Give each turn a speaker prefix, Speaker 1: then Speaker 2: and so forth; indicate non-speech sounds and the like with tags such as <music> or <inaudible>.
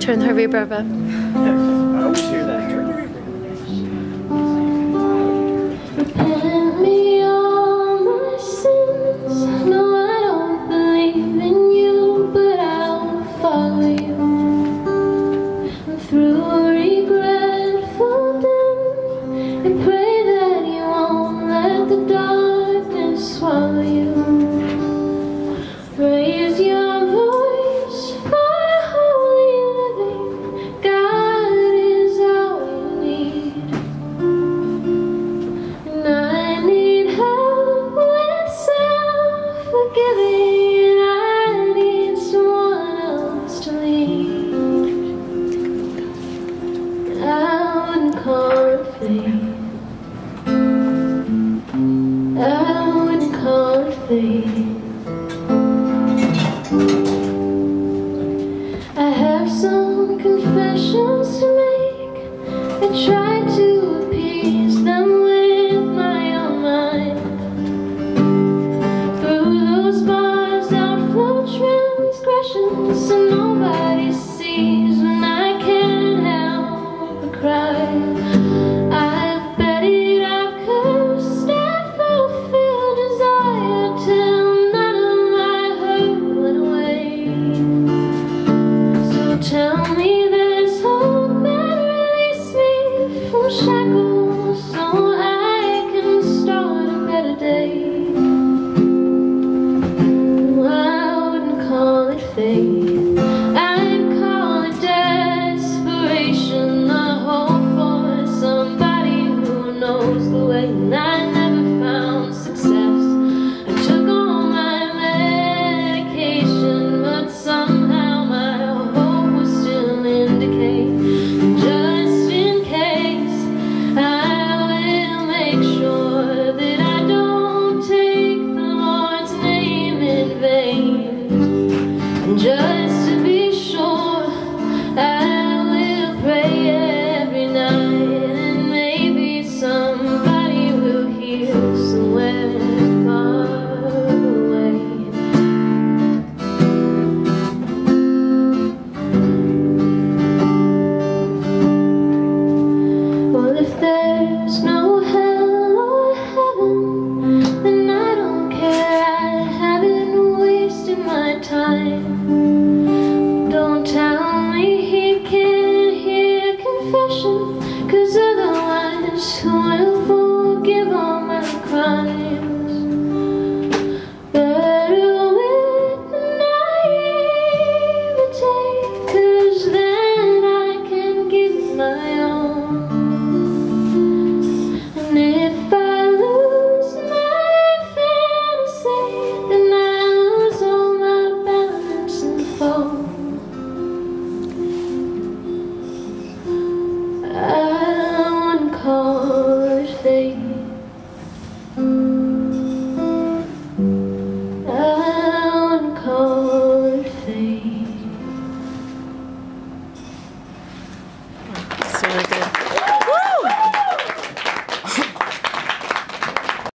Speaker 1: Turn the reverb up. <laughs>
Speaker 2: Oh, call it. I don't wanna call it fate. tell me just Cause otherwise who will forgive all my crimes Better with naivete Cause then I can give my own.